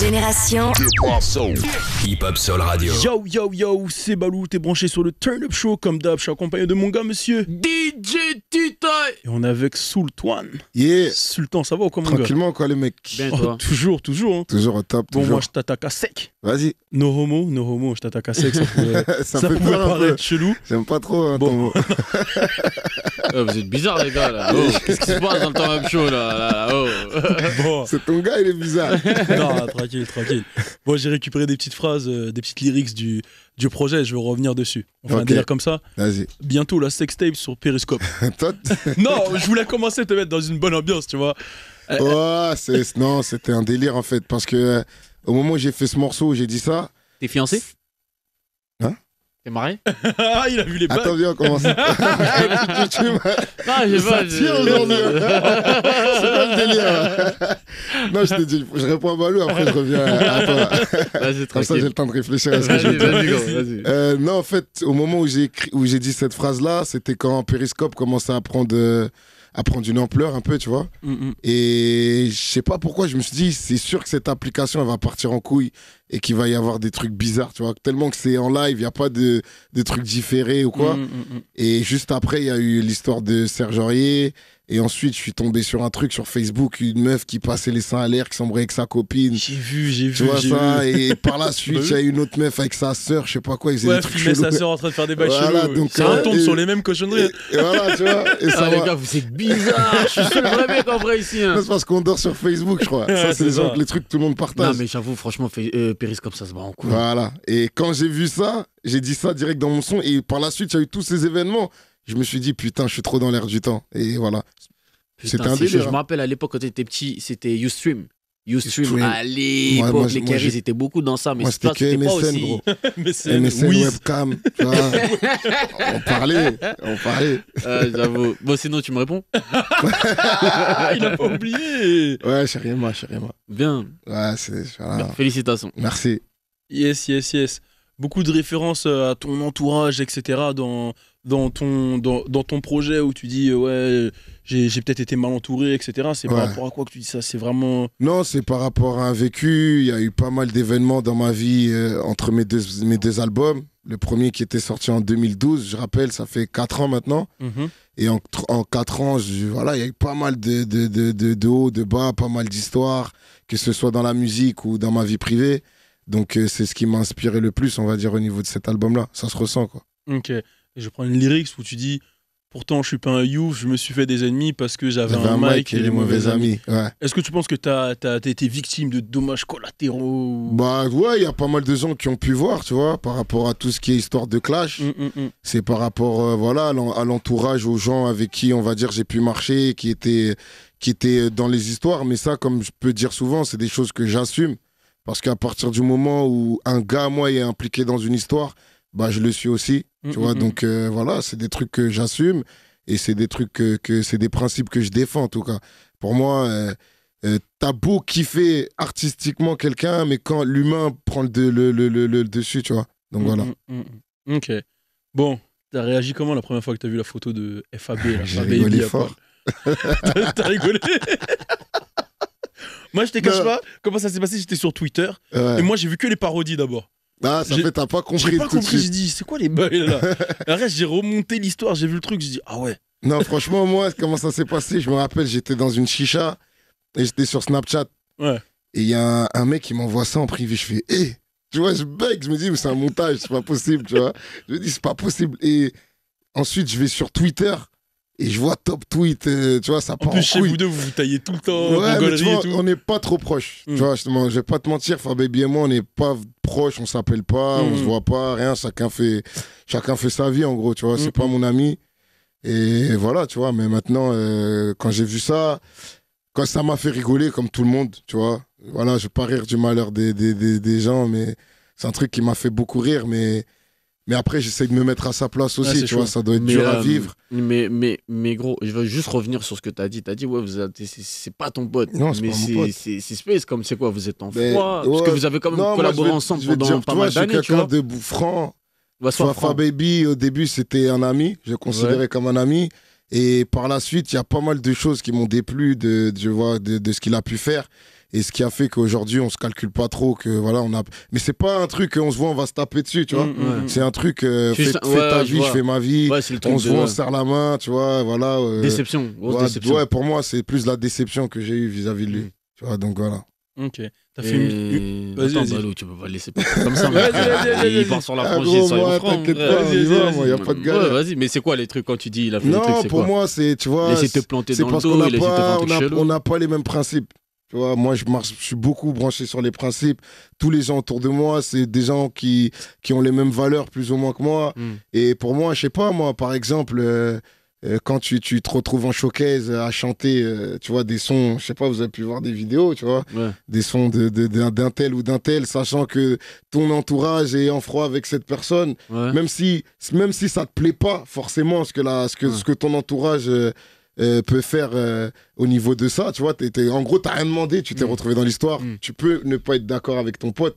Génération Hip Hop Soul Radio. Yo yo yo, c'est Balou, t'es branché sur le Turn Up Show comme d'hab, je suis accompagné de mon gars monsieur. DJ Tita Et on est avec Sultan. Yeah, Sultan, ça va ou quoi mon gars tranquillement quoi les mecs. Bien Oh, Toujours, toujours. hein. Toujours au top, Bon, toujours. moi je t'attaque à sec. Vas-y, No homo, no homo, je t'attaque à sec, ça pourrait, ça, fait paraître chelou. J'aime pas trop hein, Bon. ton mot. Euh, Vous êtes bizarres les gars là. Oh, Qu'est-ce qui se passe dans le temps show là, là, là, oh. Bon, C'est ton gars, il est bizarre. non, tranquille, tranquille. Bon, j'ai récupéré des petites phrases, euh, des petites lyrics du, du projet, je vais revenir dessus. On fait un Ok. délire comme ça. Vas-y. Bientôt la sextape sur Periscope. Non, je voulais commencer à te mettre dans une bonne ambiance, tu vois. ouais, c'est- non, c'était un délire en fait. Parce que euh, au moment où j'ai fait ce morceau, j'ai dit ça. T'es fiancé? T'es marié Ah, il a vu les bagues. Attends, viens, on commence. m'as- Non, j'ai Ça pas. tire j'ai- aujourd'hui. c'est quoi le délire Non, je t'ai dit, je réponds à Balou, après je reviens à toi. Vas-y, Comme ça, j'ai le temps de réfléchir à ce que je Vas-y. Euh, non, en fait, au moment où j'ai écrit, où j'ai dit cette phrase-là, c'était quand Periscope commençait à prendre, euh, à prendre une ampleur un peu, tu vois. Mm, mm. Et je sais pas pourquoi, je me suis dit, c'est sûr que cette application, elle va partir en couille et qu'il va y avoir des trucs bizarres, tu vois. Tellement que c'est en live, il n'y a pas de, de trucs différés ou quoi. Mm, mm, mm. Et juste après, il y a eu l'histoire de Serge Aurier. Et ensuite, je suis tombé sur un truc sur Facebook, une meuf qui passait les seins à l'air, qui s'embrouillait avec sa copine. J'ai vu, j'ai Tu vu, vois j'ai ça vu. Et par la suite, Bah il y a une autre meuf avec sa sœur, je sais pas quoi, ils faisaient Ouais, des trucs filmer sa sœur en train de faire des bails Voilà, chelous. donc, ça euh, retombe et- sur les mêmes cochonneries. Et, et voilà, tu vois. Et ça Ah, les va- gars, vous êtes bizarres. Je suis seul vrai mec en vrai ici. hein. Non, C'est parce qu'on dort sur Facebook, je crois. Ça, c'est les, les trucs que tout le monde Non, partage. mais j'avoue, franchement, fait- euh, Periscope, ça se bat en couille. Voilà. Et quand j'ai vu ça, j'ai dit ça direct dans mon son. Et par la suite, il y a eu tous ces événements. Je me suis dit, putain, je suis trop dans l'air du temps. Et voilà. C'était un délire, Je hein. me rappelle à l'époque quand t'étais petit, c'était Ustream. Ustream, l'époque, moi, les étaient beaucoup dans ça, mais Moi, c'est pas- c'était que c'était pas MSN, aussi. gros. MSN, Wiz. webcam. tu vois. on parlait. On parlait. Euh, J'avoue. Bon, sinon, tu me réponds Ah, il a pas oublié. Ouais, chérie, moi, chérie, moi. Bien. Ouais, c'est. Voilà. Félicitations. Merci. Yes, yes, yes. Beaucoup de références euh, à ton entourage, etc. dans, dans, ton, dans, dans ton projet où tu dis, euh, ouais, j'ai peut-être été mal entouré, etc. C'est par rapport à quoi que tu dis ça? C'est vraiment. Non, c'est par rapport à un vécu. Il y a eu pas mal d'événements dans ma vie euh, entre mes deux, mes deux albums. Le premier qui était sorti en 2012, je rappelle, ça fait 4 ans maintenant. Mhm. Et en, en 4 ans, je- voilà, il y a eu pas mal de, de, de, de, de hauts, de bas, pas mal d'histoires, que ce soit dans la musique ou dans ma vie privée. Donc euh, c'est ce qui m'a inspiré le plus, on va dire, au niveau de cet album-là. Ça se ressent, quoi. Ok. Et je prends une lyrics où tu dis, pourtant je suis pas un youth, je me suis fait des ennemis parce que j'avais J'avais un, mic et les mauvais amis. Ouais. Est-ce que tu penses que tu as, été victime de dommages collatéraux Bah ouais, il y a pas mal de gens qui ont pu voir, tu vois, par rapport à tout ce qui est histoire de clash. Mm, mm, mm. C'est par rapport euh, voilà, à l'en- à l'entourage, aux gens avec qui, on va dire, j'ai pu marcher, qui étaient, qui étaient dans les histoires. Mais ça, comme je peux dire souvent, c'est des choses que j'assume. Parce qu'à partir du moment où un gars, moi, est impliqué dans une histoire, bah, je le suis aussi. Mm, Tu vois, mm, donc euh, voilà, c'est des trucs que j'assume. Et c'est des trucs que, que- c'est des principes que je défends, en tout cas. Pour moi, euh, euh, t'as beau kiffer artistiquement quelqu'un, mais quand l'humain prend le, le, le, le- dessus, tu vois. Donc Mm, voilà. mm, mm, mm. Ok. Bon, t'as réagi comment la première fois que t'as vu la photo de FAB là, J'ai rigolé fort. T'as- rigolé Moi, je te cache pas comment ça s'est passé? J'étais sur Twitter Ouais. et moi, j'ai vu que les parodies d'abord. Ah, ça fait, t'as pas compris J'ai pas tout compris. J'ai dit, c'est quoi les bails là Après, j'ai remonté l'histoire, j'ai vu le truc, j'ai dit, ah ouais. Non, franchement, moi, comment ça s'est passé? Je me rappelle, j'étais dans une chicha et j'étais sur Snapchat. Ouais. Et il y a un, un mec qui m'envoie ça en privé. Je fais, hé Tu vois, je bug. Je me dis, mais c'est un montage, c'est pas possible, tu vois. Je me dis, c'est pas possible. Et ensuite, je vais sur Twitter et je vois top tweet, euh, tu vois, ça En part plus, en chez couille. vous deux, vous vous taillez tout le temps, Ouais, mais tu rigolerie vois, et tout. on n'est pas trop proches. Mm. Tu vois, justement, je vais pas te mentir, Fababy et moi, on n'est pas proches, on s'appelle pas, on Mm. se voit pas, rien, chacun fait, chacun fait sa vie, en gros, tu vois, c'est Mm, pas mon ami. Et voilà, tu vois, mais maintenant, euh, quand j'ai vu ça, quand ça m'a fait rigoler, comme tout le monde, tu vois, voilà, je vais pas rire du malheur des, des, des, des gens, mais c'est un truc qui m'a fait beaucoup rire, mais, mais après, j'essaie de me mettre à sa place aussi, tu chaud. vois, ça doit être Mais, dur à euh, vivre. Mais, mais, mais gros, je veux juste revenir sur ce que tu as dit. Tu as dit, ouais, vous c'est- pas ton pote. Non, c'est mais c'est space, comme c'est quoi Vous êtes en froid Parce que ouais. vous avez quand même Non, moi, collaboré je vais- ensemble pendant dire, pas tu vois, mal je suis d'années, tu quelqu'un vois. de franc, Bah, sois Soit franc. Baby, au début, c'était un ami, je le considérais comme un ami. Et par la suite, il y a pas mal de choses qui m'ont déplu de, vois, de, de ce qu'il a pu faire. Et ce qui a fait qu'aujourd'hui, on se calcule pas trop, que voilà, on a. Mais c'est pas un truc qu'on se voit, on va se taper dessus, tu vois. Mm, mm, mm. C'est un truc, euh, fais, fais ouais, ta je vie, je vois. fais ma vie. Ouais, le truc on se voit, on se serre la main, tu vois, voilà. euh, Déception, grosse ouais, déception. ouais, pour moi, c'est plus la déception que j'ai eue vis-à-vis de lui. Mm. Tu vois, donc voilà. Ok. T'as fait une. Et... Vas-y, vas-y. Balou, tu peux pas le laisser comme ça. Vas-y, vas-y, Il part sur la Ah, franchise, soyons moi, francs. t'inquiète Ouais, pas, vas-y, on vas-y, y a pas de galère. Ouais, vas-y, mais c'est quoi les trucs quand tu dis il a fait des trucs, Non, pour quoi? moi, c'est, tu vois, Laisser te planter dans le dos, de te faire un on truc chelou. on n'a pas les mêmes principes. Tu vois, moi, je marche, je suis beaucoup branché sur les principes. Tous les gens autour de moi, c'est des gens qui, qui ont les mêmes valeurs, plus ou moins que moi. Mm. Et pour moi, je sais pas, moi, par exemple, euh, euh, quand tu, tu te retrouves en showcase à chanter, euh, tu vois, des sons, je sais pas, vous avez pu voir des vidéos, tu vois, Ouais. des sons de, de- d'un, d'un tel ou d'un tel, sachant que ton entourage est en froid avec cette personne, Ouais. même si, même si ça te plaît pas forcément ce que, la, ce que, Ouais. ce que ton entourage euh, peut faire euh, au niveau de ça, tu vois, t'es- t'es- en gros, t'as rien demandé, tu t'es Mm. retrouvé dans l'histoire, Mm. tu peux ne pas être d'accord avec ton pote,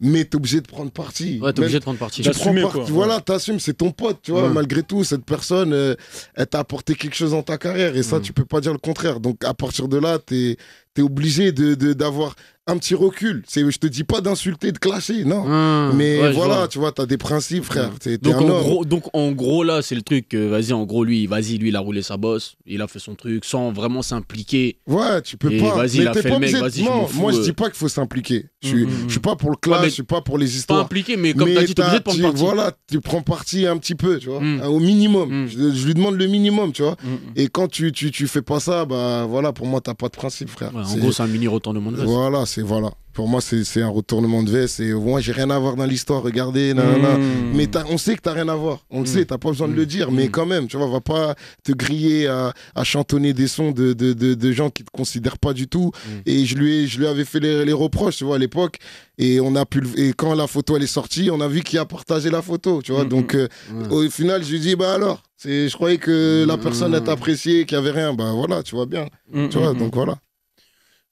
mais t'es obligé de prendre parti. Ouais, t'es obligé de prendre parti. tu prends quoi. parti, voilà, t'assumes, c'est ton pote, tu vois, Ouais. malgré tout, cette personne, euh, elle t'a apporté quelque chose dans ta carrière, et ça, Mm. tu peux pas dire le contraire. Donc, à partir de là, t'es es obligé de- de- d'avoir un petit recul. C'est- Je te dis pas d'insulter, de clasher, non. Ah, Mais ouais, je voilà, vois. tu vois, t'as des principes, frère. T'es t'es Donc en, homme. gros, donc en gros là c'est le truc, euh, vas-y en gros lui, vas-y lui il a roulé sa bosse, il a fait son truc sans vraiment s'impliquer. Ouais, tu peux Et pas. vas-y, Mais il a fait pas le mec, vas-y, je Non, m'en fous, moi je dis pas qu'il faut s'impliquer. Je suis, Mm, mm, je suis pas pour le clash, Ouais, je suis pas pour les Pas histoires. impliqué mais comme Mais t'as dit t'es obligé de t'as- prendre tu- parti. Voilà, tu prends parti un petit peu, tu vois, au minimum. Je, je lui demande le minimum, tu vois. Et quand tu, tu, tu fais pas ça, bah voilà, pour moi, t'as pas de principe, frère. En gros c'est un mini retournement de. Voilà, c'est voilà. Pour moi, c'est un retournement de veste. Et moi, j'ai rien à voir dans l'histoire. Regardez, nanana. Mm. Mais on sait que t'as rien à voir. On le Mm. sait, t'as pas besoin de le Mm. dire. Mais Mm. quand même, tu vois, va pas te griller à, à chantonner des sons de, de, de, de gens qui te considèrent pas du tout. Mm. Et je lui, ai- je lui avais fait les, les reproches, tu vois, à l'époque. Et on a pu et quand la photo elle est sortie, on a vu qui a partagé la photo, tu vois. Donc euh, Ouais. au final, je lui dis bah alors, c'est, je croyais que la personne elle t'appréciait, qu'il y avait rien. Bah voilà, tu vois bien, tu vois. Donc voilà.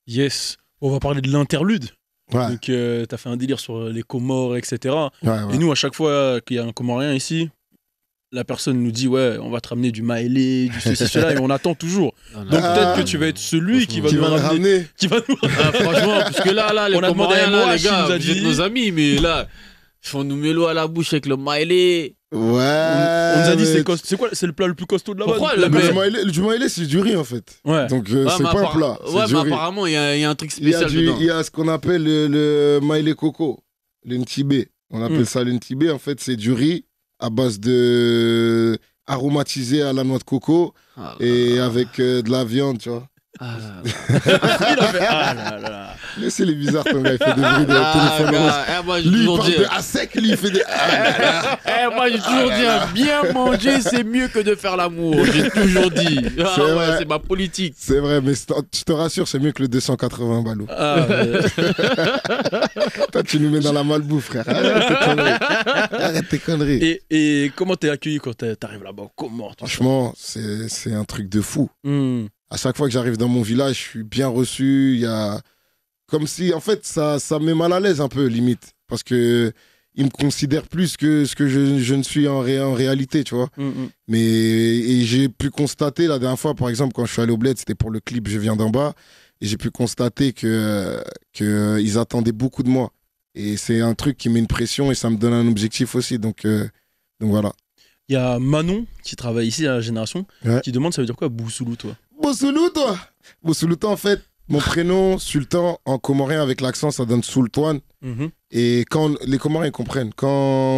Yes. On va parler de l'interlude. Ouais, Donc, euh, t'as fait un délire sur les Comores, etc. ouais, ouais. Et nous, à chaque fois qu'il y a un Comorien ici, la personne nous dit Ouais, on va te ramener du maélé, du ceci, cela, et on attend toujours. Ah, non. Donc, Ah. peut-être que tu vas être celui qui va Qui nous va ramener. ramener. Qui va nous Ah, franchement, parce que là, là, les On a demandé à là, Moach, les gars, vous êtes nos amis, mais là, ils font nous mélo à la bouche avec le maïlé. Ouais. On, on nous a dit c'est cost- quoi C'est le plat le plus costaud de là-bas Pourquoi la le Mais le maïlé- c'est du riz en fait. Ouais. Donc euh, Ouais, c'est pas un plat. c'est Ouais, du mais riz. apparemment, il y, a il y a un truc spécial il y a ce qu'on appelle le, le maïlé coco, le ntibé. On appelle Mm. ça le ntibé. En fait, c'est du riz à base de aromatisé à la noix de coco Ah, et ah, avec euh, de la viande, tu vois. Ah, ah là là. Laissez les bizarres, ton gars, il fait des bruits de ah, téléphone eh, moi, Lui, il toujours parle dit. de à sec, lui, il fait des. Ah là là. Eh, moi, j'ai toujours dit, hein, bien manger, c'est mieux que de faire l'amour. J'ai toujours dit. Ah, C'est ouais, vrai. c'est ma politique. C'est vrai, mais je te rassure, c'est mieux que le 280 balou. Ah, ouais. Toi, tu nous mets dans la malbouffe, frère. Arrête tes conneries. Arrête tes conneries. et, et comment t'es accueilli quand t'arrives là-bas? Comment Franchement, c'est un truc de fou. Hmm. À chaque fois que j'arrive dans mon village, je suis bien reçu. Il y a comme si, en fait, ça, ça me met mal à l'aise un peu, limite, parce que ils me considèrent plus que ce que je, je ne suis en, ré- en réalité, tu vois. Hmm, hmm. Mais et j'ai pu constater la dernière fois, par exemple, quand je suis allé au Bled, c'était pour le clip Je viens d'en bas, et j'ai pu constater que que ils attendaient beaucoup de moi. Et c'est un truc qui met une pression et ça me donne un objectif aussi. Donc euh, donc voilà. Il y a Manon qui travaille ici à la Génération Ouais. qui demande ça veut dire quoi Boussoulou toi? Boussoulou, toi Boussoulou, toi, en fait, mon prénom, Sultan, en comorien avec l'accent, ça donne Sultan. Mhm. Et quand les Comoriens comprennent, quand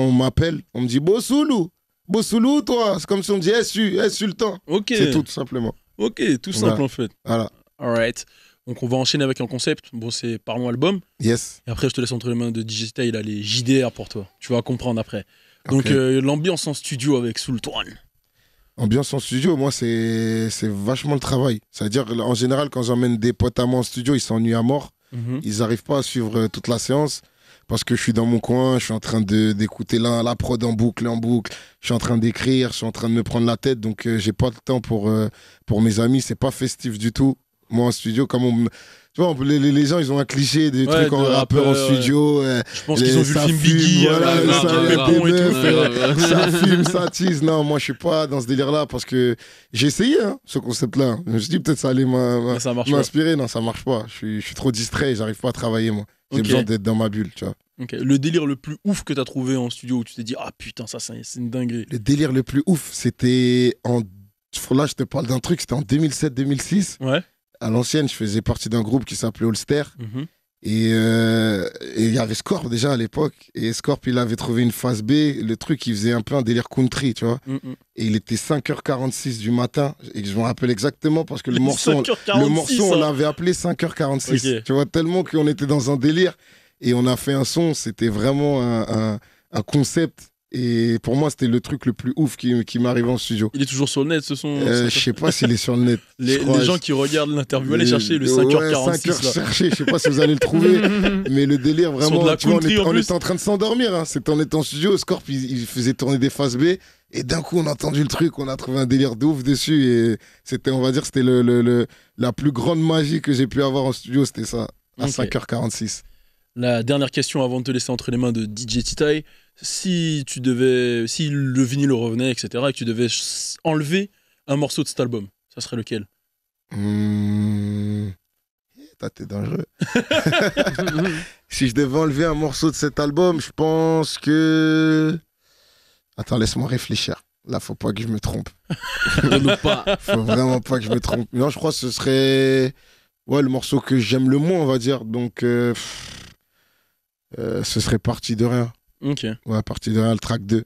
on m'appelle, on me dit Boussoulou, Boussoulou, toi. C'est comme si on me dit Eh, Su- eh, Sultan. Ok. C'est tout, tout simplement. Ok, tout simple Voilà. en fait. Voilà. Alright. Donc on va enchaîner avec un concept. Bon, c'est Parlons album. Yes. Et après, je te laisse entre les mains de Digitale. Il a les JDR pour toi. Tu vas comprendre après. Donc euh, l'ambiance en studio avec Sultan. Ambiance en studio, moi, c'est c'est vachement le travail. C'est-à-dire, en général, quand j'emmène des potes à moi en studio, ils s'ennuient à mort. Mhm. Ils n'arrivent pas à suivre euh, toute la séance parce que je suis dans mon coin, je suis en train d'écouter la, la prod en boucle, en boucle, je suis en train d'écrire, je suis en train de me prendre la tête, donc euh, j'ai pas de temps pour, euh, pour mes amis, c'est pas festif du tout. Moi, en studio, comme on. Tu vois, les, gens, ils ont un cliché des Ouais, trucs en de rappeur en ouais. studio. euh, Je pense qu'ils ont vu le film Biggie, voilà, euh, ça des et tout. meufs, ça filme, ça tease. Non, moi, je suis pas dans ce délire-là parce que j'ai essayé hein, ce concept-là. Je me suis dit, peut-être ça allait pas. m'inspirer. Non, ça marche pas. Je suis, je suis trop distrait, j'arrive pas à travailler, moi. J'ai besoin d'être dans ma bulle, tu vois. Le délire le plus ouf que t'as trouvé en studio où tu t'es dit ah putain ça c'est c'est une dinguerie. Le délire le plus ouf, c'était en. Là, je te parle d'un truc, c'était en 2007-2006. Ouais. À l'ancienne, je faisais partie d'un groupe qui s'appelait Holster. Mhm. Et euh, et il y avait Scorp déjà à l'époque. Et Scorp, il avait trouvé une phase B. Le truc, il faisait un peu un délire country, tu vois. Mm, mm. Et il était 5h46 du matin. Et je me rappelle exactement parce que le morceau, 5h46, le morceau on hein. l'avait appelé 5h46. Ok. Tu vois, tellement qu'on était dans un délire. Et on a fait un son. C'était vraiment un, un- un concept. Et pour moi, c'était le truc le plus ouf qui, qui m'est arrivé en studio. Il est toujours sur le net ce son. Euh, je sais pas s'il est sur le net. les, gens qui regardent l'interview, allez chercher le ouais, 5h46 5h là. chercher, je sais pas si vous allez le trouver. mais le délire, vraiment, tu vois, on, était, en on était en train de s'endormir. Hein. C'était en étant en studio, Scorp, il, il faisait tourner des phases B. Et d'un coup, on a entendu le truc, on a trouvé un délire de ouf dessus. Et c'était, on va dire, c'était le, le- le- la plus grande magie que j'ai pu avoir en studio, c'était ça, à Ok. 5h46. La dernière question avant de te laisser entre les mains de DJ Titaï. Si tu devais, si le vinyle revenait, etc., et que tu devais enlever un morceau de cet album, ça serait lequel? Mmh. T'as- T'es dangereux. si je devais enlever un morceau de cet album, je pense que. Attends, laisse-moi réfléchir. Là, faut pas que je me trompe. Ne pas. Faut vraiment pas que je me trompe. Non, je crois que ce serait. Ouais, le morceau que j'aime le moins, on va dire. Donc, euh, euh, ce serait Parti de rien. Ok. Ouais, Parti de rien, le track 2.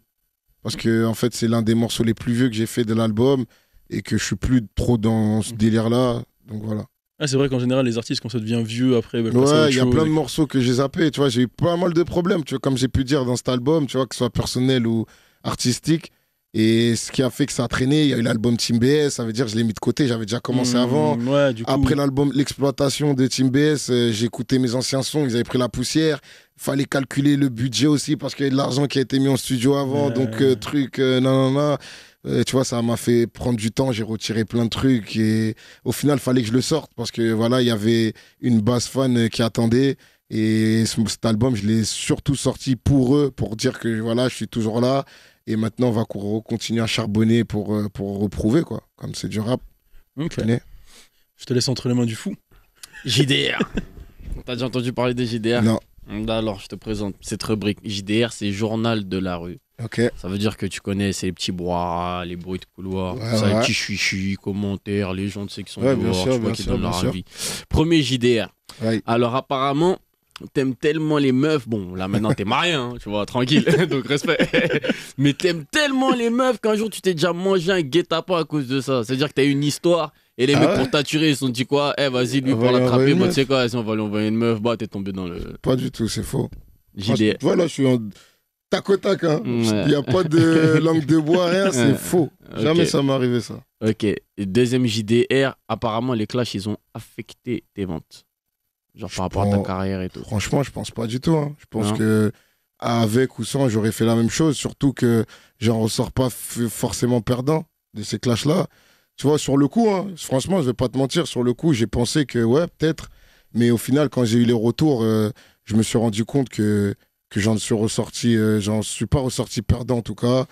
Parce que, en fait, c'est l'un des morceaux les plus vieux que j'ai fait de l'album et que je suis plus trop dans ce Mhm. délire-là. Donc, voilà. Ah, c'est vrai qu'en général, les artistes, quand ça devient vieux, après, bah, à Ouais, il y a plein de morceaux que j'ai zappés, tu vois, j'ai eu pas mal de problèmes, tu vois, comme j'ai pu dire dans cet album, tu vois, que ce soit personnel ou artistique. Et ce qui a fait que ça a traîné, il y a eu l'album Team BS, ça veut dire que je l'ai mis de côté, j'avais déjà commencé Mmh, avant. Ouais, du coup. Après l'album L'exploitation de Team BS, euh, j'ai écouté mes anciens sons, ils avaient pris la poussière. Fallait calculer le budget aussi parce qu'il y a de l'argent qui a été mis en studio avant, donc euh, truc, euh, non, non, non. Euh, tu vois, ça m'a fait prendre du temps, j'ai retiré plein de trucs et au final, fallait que je le sorte parce que voilà, il y avait une base fan euh, qui attendait et ce- cet album, je l'ai surtout sorti pour eux, pour dire que voilà, je suis toujours là et maintenant, on va co- continuer à charbonner pour, euh, pour reprouver, quoi. Comme c'est du rap, Ok. Je te laisse entre les mains du fou. JDR. T'as déjà entendu parler des JDR Non, Alors, je te présente cette rubrique. JDR, c'est Journal de la rue. ok. Ça veut dire que tu connais ces petits bras, les bruits de couloir, Ouais, ça, ouais. les petits commentaires, les gens tu sais qui sont Ouais, bien dehors, sûr, tu vois, bien qui sûr, donnent leur avis. Premier JDR. Alors apparemment, t'aimes tellement les meufs, bon là maintenant t'es marié, hein, tu vois, tranquille, donc respect. Mais t'aimes tellement les meufs qu'un jour tu t'es déjà mangé un guet-apens à cause de ça. C'est-à-dire que t'as eu une histoire et les Ah mecs ouais pour t'attirer ils se sont dit quoi? Eh vas-y lui On pour l'attraper, bah tu sais quoi, si on va lui envoyer une meuf, bah t'es tombé dans le Pas du tout, c'est faux. JDR. Voilà, je suis en tac au tac. hein. Il Ouais. n'y a pas de langue de bois, rien, c'est faux. Jamais ça m'est arrivé, ça. Ok. Deuxième JDR, apparemment les clashs ils ont affecté tes ventes. Genre par rapport à ta carrière et tout. Franchement, je pense pas du tout. hein. Je pense Non. que avec ou sans, j'aurais fait la même chose. Surtout que j'en ressors pas forcément perdant de ces clashs-là. Tu vois, sur le coup, hein, franchement, je vais pas te mentir, sur le coup, j'ai pensé que ouais, peut-être. Mais au final, quand j'ai eu les retours, euh, je me suis rendu compte que, que j'en suis ressorti, euh, j'en suis pas ressorti perdant en tout cas.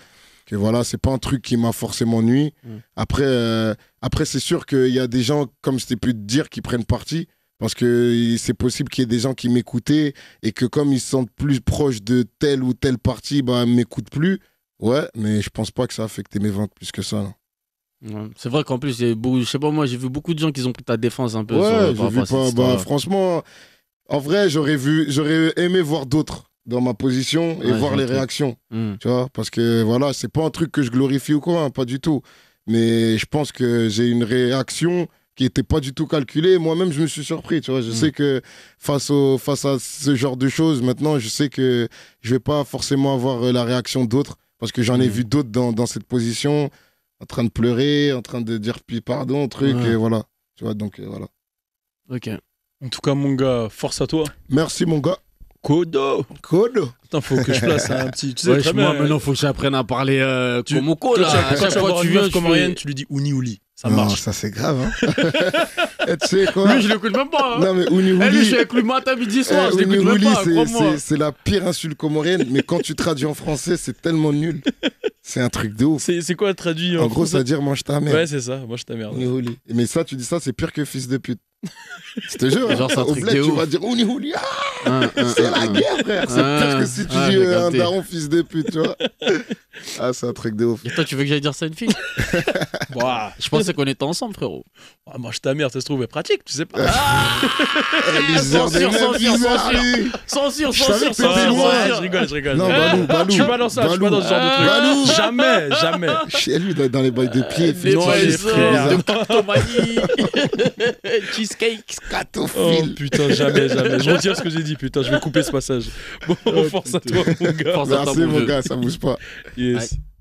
Que voilà, c'est pas un truc qui m'a forcément nuit. Mm. Après, euh, après c'est sûr qu'il y a des gens, comme je t'ai pu te dire, qui prennent parti. Parce que c'est possible qu'il y ait des gens qui m'écoutaient et que comme ils se sentent plus proches de telle ou telle partie, bah, ils m'écoutent plus. Ouais, mais je pense pas que ça a affecté mes ventes plus que ça. non. Ouais. C'est vrai qu'en plus, je sais pas, moi j'ai vu beaucoup de gens qui ont pris ta défense un peu. Ouais, vu pas. Bah, franchement, en vrai, j'aurais vu, j'aurais aimé voir d'autres dans ma position et Ouais, voir les réactions. Hmm. Tu vois, parce que voilà, c'est pas un truc que je glorifie ou quoi, hein, pas du tout. Mais je pense que j'ai une réaction qui était pas du tout calculée. Moi-même, je me suis surpris, tu vois. Je Mm. sais que face, au, face à ce genre de choses, maintenant, je sais que je vais pas forcément avoir euh, la réaction d'autres parce que j'en ai Mm. vu d'autres dans, dans cette position, en train de pleurer, en train de dire puis pardon, truc, Ouais. et voilà. Tu vois, donc euh, voilà. Ok. En tout cas, mon gars, force à toi. Merci, mon gars. Kodo Code. Putain, faut que je place un petit. Tu sais, Ouais, très moi bien. maintenant faut que j'apprenne à parler euh, Tu- Komoko Quand là. quand chaque fois voir tu viens, comme Ariane, tu lui dis Ouni Ouli. Ça Non, marche. ça c'est grave. Hein. Eh, tu sais quoi? Lui, je l'écoute même pas. hein. Non, mais Eh, lui, je suis avec lui matin, midi, soir. eh, je l'écoute même pas, c'est la pire insulte comorienne, mais quand tu traduis en français, c'est tellement nul. C'est un truc de ouf. C'est c'est quoi traduit En gros, ça veut dire mange ta mère. Ouais, c'est ça. Moi, je t'emmerde. Ounihuli. Mais ça, tu dis ça, c'est pire que fils de pute. Je te jure. Genre, c'est un au truc bled, de tu ouf. vas dire Ounihuli. Ah, Hein, hein, c'est hein, la hein. guerre, frère. C'est Ah, pire que si tu ah, dis euh, un daron fils de pute, tu vois. Ah, c'est un truc de ouf. Et toi, tu veux que j'aille dire ça à une fille Ouah. Je pensais qu'on était ensemble, frérot. Ah, moi, je t'emmerde, ça se trouve, elle pratique, tu sais pas. Eh, des censure, censure, censure. lui. Censure, Je savais censure, que t'étais Ah, censure. loin. ouais, censure. je rigole, je rigole. Non, Eh, Balou, Balou. Je suis pas dans ça, je suis pas dans ce genre de truc. Jamais, jamais. Chez lui, dans dans les bails de pied, Les trésors de cartomanie. Cheesecake. Oh scatophile. putain, jamais, jamais. Je retire ce que j'ai dit, putain, je vais couper ce passage. Bon, force à toi, mon gars. Force à toi, Merci, mon gars, ça bouge pas. Peace. I-